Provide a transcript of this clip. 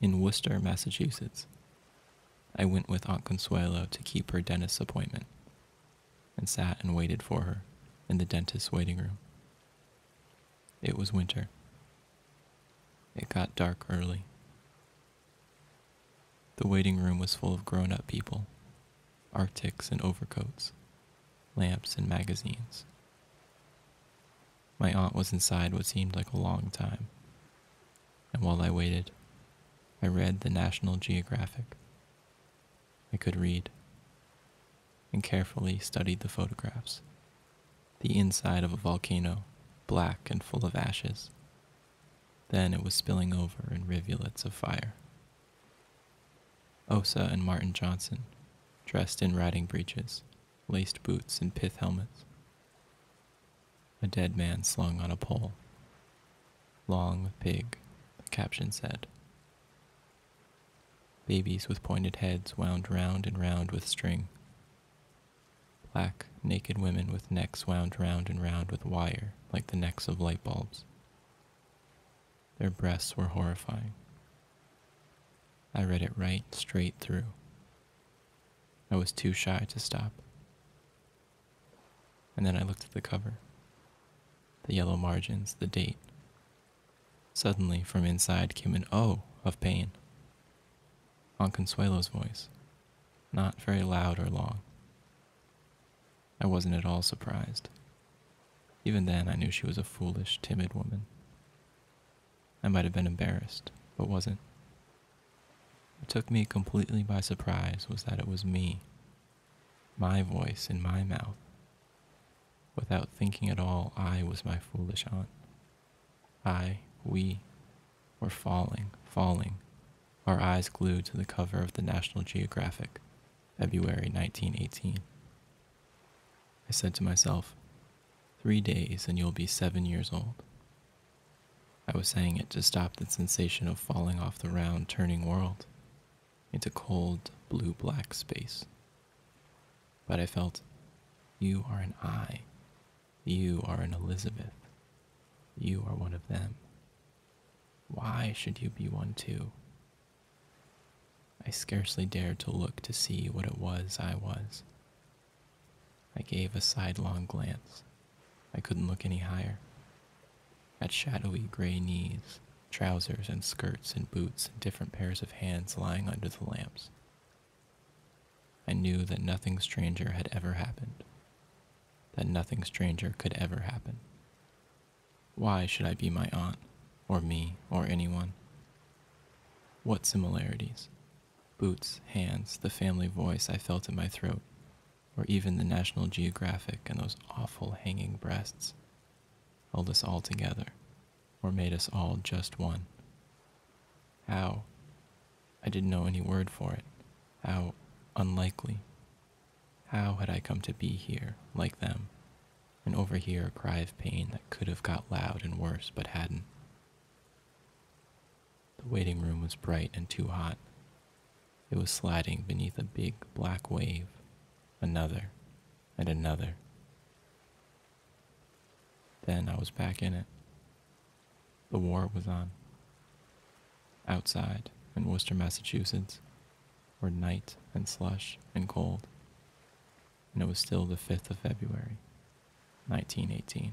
in Worcester, Massachusetts. I went with Aunt Consuelo to keep her dentist's appointment and sat and waited for her in the dentist's waiting room. It was winter. It got dark early. The waiting room was full of grown up people, arctics and overcoats, lamps and magazines. My aunt was inside what seemed like a long time, and while I waited, I read the National Geographic. I could read and carefully studied the photographs. The inside of a volcano, black and full of ashes. Then it was spilling over in rivulets of fire. Osa and Martin Johnson, dressed in riding breeches, laced boots, and pith helmets. A dead man slung on a pole. Long with pig, the caption said. Babies with pointed heads wound round and round with string. Black, naked women with necks wound round and round with wire like the necks of light bulbs. Their breasts were horrifying. I read it right straight through. I was too shy to stop. And then I looked at the cover the yellow margins, the date. Suddenly, from inside came an oh of pain. Aunt Consuelo's voice, not very loud or long. I wasn't at all surprised. Even then, I knew she was a foolish, timid woman. I might have been embarrassed, but wasn't. What took me completely by surprise was that it was me, my voice in my mouth. Without thinking at all, I was my foolish aunt. I, we, were falling, falling, our eyes glued to the cover of the National Geographic, February 1918. I said to myself, Three days and you'll be seven years old. I was saying it to stop the sensation of falling off the round, turning world into cold, blue black space. But I felt, You are an I. You are an Elizabeth. You are one of them. Why should you be one too? I scarcely dared to look to see what it was I was. I gave a sidelong glance I couldn't look any higher. At shadowy gray knees, trousers and skirts and boots and different pairs of hands lying under the lamps. I knew that nothing stranger had ever happened, that nothing stranger could ever happen. Why should I be my aunt, or me, or anyone? What similarities? Boots, hands, the family voice I felt in my throat or even the National Geographic and those awful hanging breasts, held us all together, or made us all just one. How? I didn't know any word for it. How unlikely. How had I come to be here, like them, and overhear a cry of pain that could have got loud and worse but hadn't? The waiting room was bright and too hot. It was sliding beneath a big black wave another, and another. Then I was back in it. The war was on. Outside in Worcester, Massachusetts, were night and slush and cold, and it was still the 5th of February, 1918.